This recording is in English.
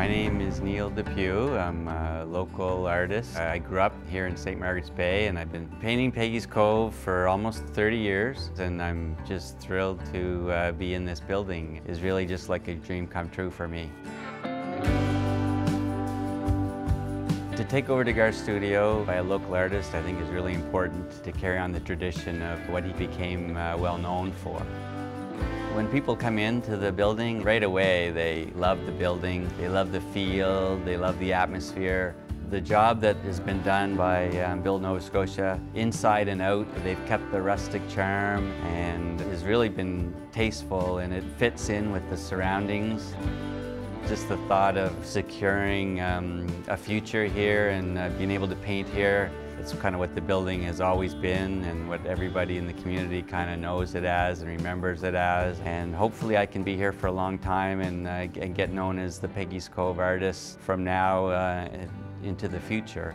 My name is Neil DePew. I'm a local artist. I grew up here in St. Margaret's Bay and I've been painting Peggy's Cove for almost 30 years and I'm just thrilled to uh, be in this building. It's really just like a dream come true for me. To take over deGarthe Studio by a local artist I think is really important to carry on the tradition of what he became uh, well known for. When people come into the building, right away they love the building, they love the feel, they love the atmosphere. The job that has been done by um, Build Nova Scotia, inside and out, they've kept the rustic charm and has really been tasteful and it fits in with the surroundings. Just the thought of securing um, a future here and uh, being able to paint here it's kind of what the building has always been and what everybody in the community kind of knows it as and remembers it as. And hopefully I can be here for a long time and, uh, and get known as the Peggy's Cove artist from now uh, into the future.